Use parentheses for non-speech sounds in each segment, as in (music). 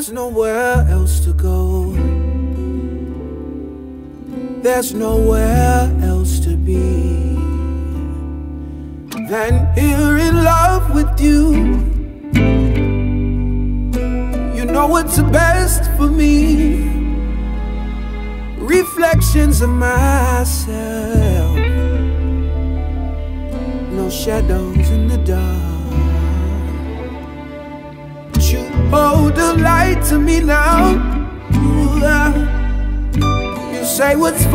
There's nowhere else to go. There's nowhere else you. You know what's best for me. Reflections of myself. No shadows in the dark. But you hold the light to me now. You say what's for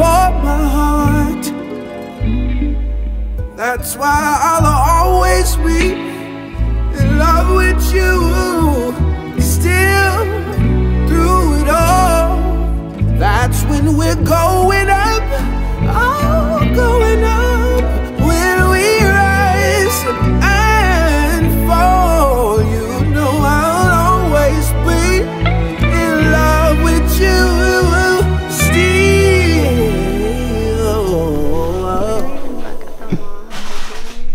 my heart. That's why I'll always be love with you. Still, through it all, that's when we're going up. Oh, going up. When we rise and fall, you know I'll always be in love with you. Still.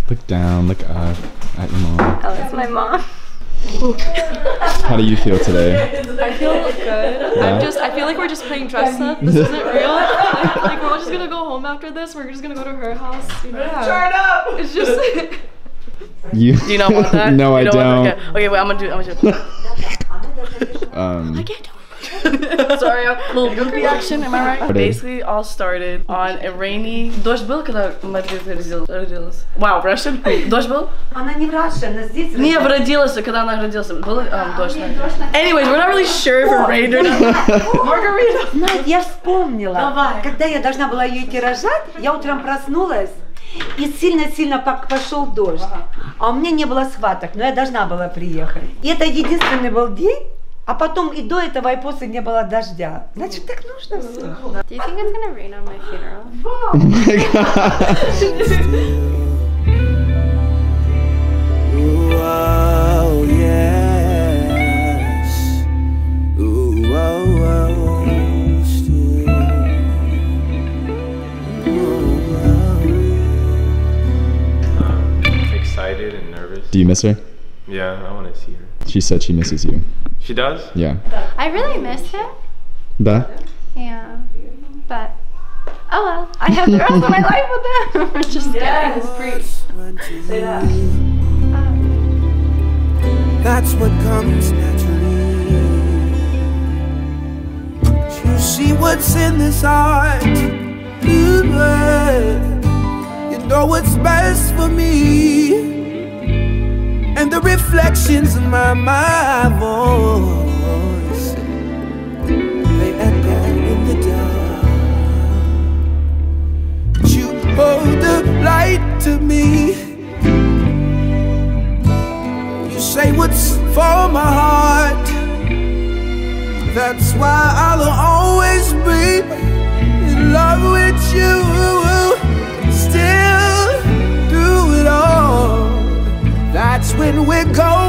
Look down, look up at your mom. Oh, that's my mom. How do you feel today? I feel good. Yeah? I'm just. I feel like we're just playing dress up. This isn't (laughs) real. like we're all just gonna go home after this. We're just gonna go to her house. You know? Turn up. It's just. (laughs) You Do you not want that? (laughs) no, I You don't. Okay. okay, wait. I'm gonna do. I'm gonna do. Um, (laughs) Sorry, a little good reaction. Am I right? Basically, all started on a rainy. Дождь был, когда Маргарита родил- родилась. Wow, Russian? Дождь был? Она не в Раше, она здесь. Не, родилась, когда она родилась. Был um, дождь. Anyways, we're not really sure if it rained or not. Margarita. Знаете, я вспомнила. Давай. Когда я должна была ее идти рожать, я утром проснулась, и сильно-сильно пошел дождь. А у меня не было схваток, но я должна была приехать. И это единственный был день, а потом и до этого, и после не было дождя. Значит, так нужно все. Do you think it's gonna rain on my funeral? oh oh, yes. Ooh, oh, oh, still. excited and nervous. Do you miss her? Yeah, I want to see her. She said she misses you. She does? Yeah. I really miss him. Da? Yeah. But oh well. I have the rest of my life with him. (laughs) Just kidding. Say that. Um, That's what comes naturally. You see what's in this heart. You, you know what's best for me. The reflections in my, my voice, they echo in the dark. You hold the light to me. You say what's for my heart. That's why I'll when we're going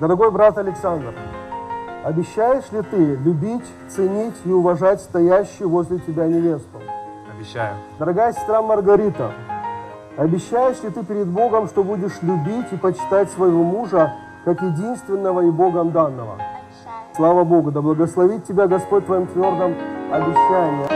Дорогой брат Александр, обещаешь ли ты любить, ценить и уважать стоящую возле тебя невесту? Обещаю. Дорогая сестра Маргарита, обещаешь ли ты перед Богом, что будешь любить и почитать своего мужа как единственного и Богом данного? Слава Богу, да благословит тебя Господь твоим твердым обещанием.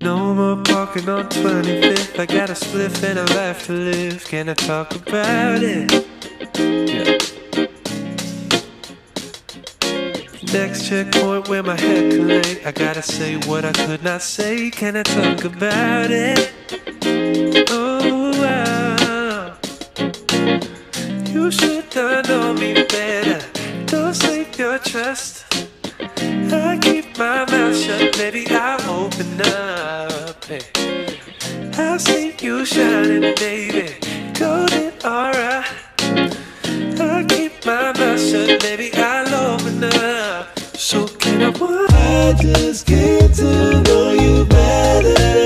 No more parking on 25th. I got a spliff and a life to live. Can I talk about it? Yeah. Next checkpoint where my head collate. I gotta say what I could not say. Can I talk about it? Oh, wow. You should have known me better. Don't save your trust. My mouth shut, baby. I'll open up. Hey. I see you shining, baby. Golden aura. I keep my mouth shut, baby. I'll open up. So can I? I just get to know you better.